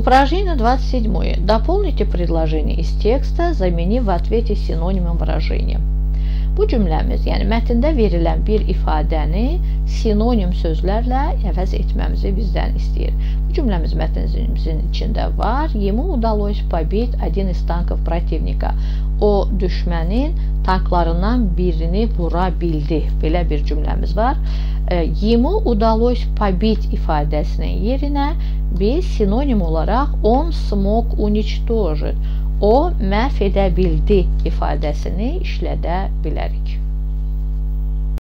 Упражнение 27. Дополните предложение из текста, заменив в ответе синонимом выражения. Bu cümləmiz, yəni mətndə verilən bir ifadəni sinonim sözlərlə əvəz etməmizi bizdən istəyir. Bu cümləmiz mətnimizin içində var. Ему удалось побить один из танков противника. O düşmənin tanklarından birini vura bildi. Belə bir cümləmiz var. Ему удалось побить ifadəsinin yerinə biz sinonim olaraq он смог уничтожить o məhv edə bildi ifadəsini işlədə bilərik.